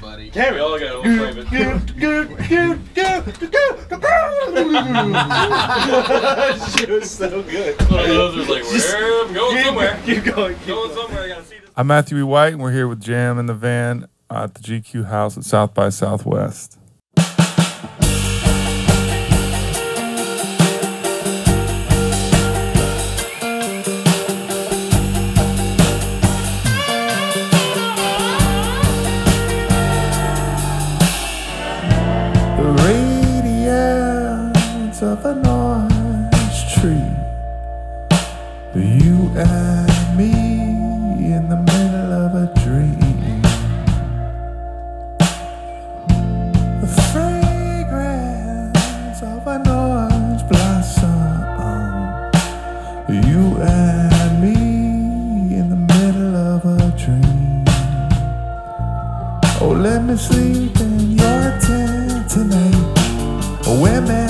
buddy. Damn We it. all got old flavors. Good, good, good, good, good, good. She was so good. One of those was like, where? I'm going somewhere. Keep going. Keep Going going. somewhere. I gotta see this. I'm Matthew E. White, and we're here with Jam in the van at the GQ House at South by Southwest. An orange tree. You and me in the middle of a dream. The fragrance of an orange blossom. You and me in the middle of a dream. Oh, let me sleep in your tent tonight. Women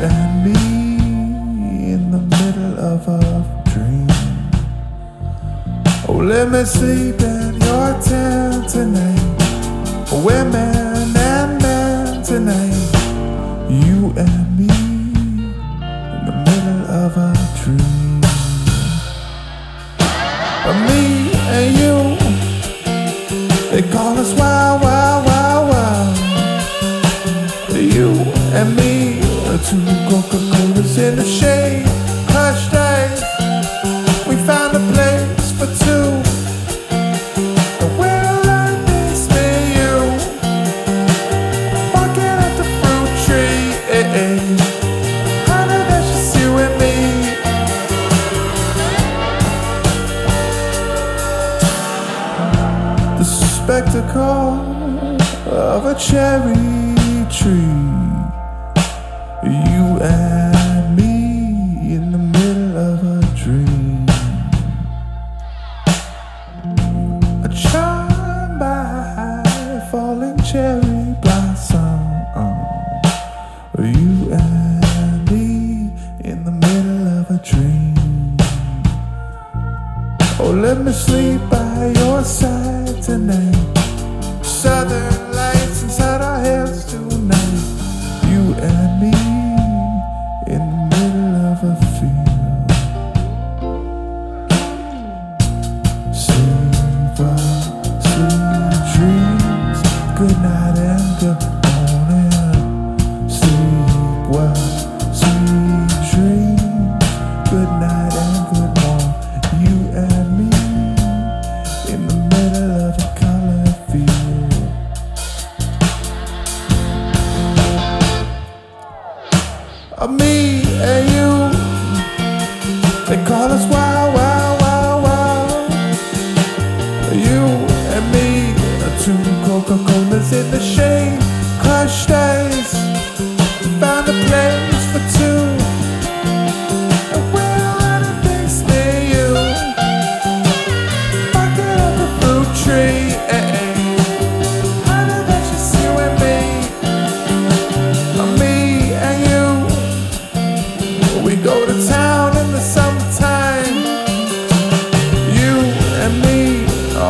and me in the middle of a dream. Oh, let me sleep in your tent tonight. Women and men tonight. You and me in the middle of a dream. Me and you, they call us wild, wild, wild, wild. You and me are two Coca-Colas in the shade, hush days. We found a place for two. And we're like this, me you, walking at the fruit tree. That's just you and me. the spectacle of a cherry tree. You and me in the middle of a dream. A charm by falling cherry blossom. You and me in the middle of a dream. Oh, let me sleep by your side tonight. Southern lights inside call us wow, wow, wow, wow. You and me are two Coca-Colas in the shade, crush days. Found a place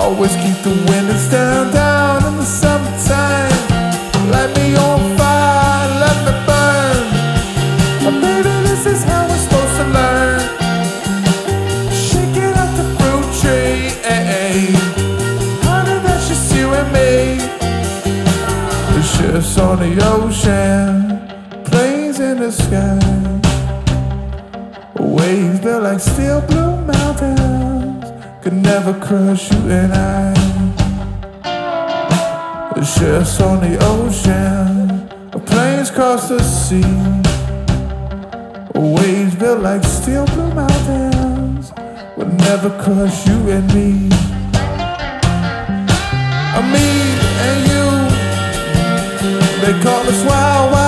always keep the windows down, down in the summertime. Light me on fire, let me burn. Oh, baby, this is how we're supposed to learn. Shake it up the fruit tree, eh, eh. Honey, that's just you and me. The ships on the ocean, planes in the sky. Waves built like steel blue mountains could never crush you and I. The ships on the ocean, planes cross the sea. Waves built like steel blue mountains would never crush you and me. Me and you, they call us wild, wild,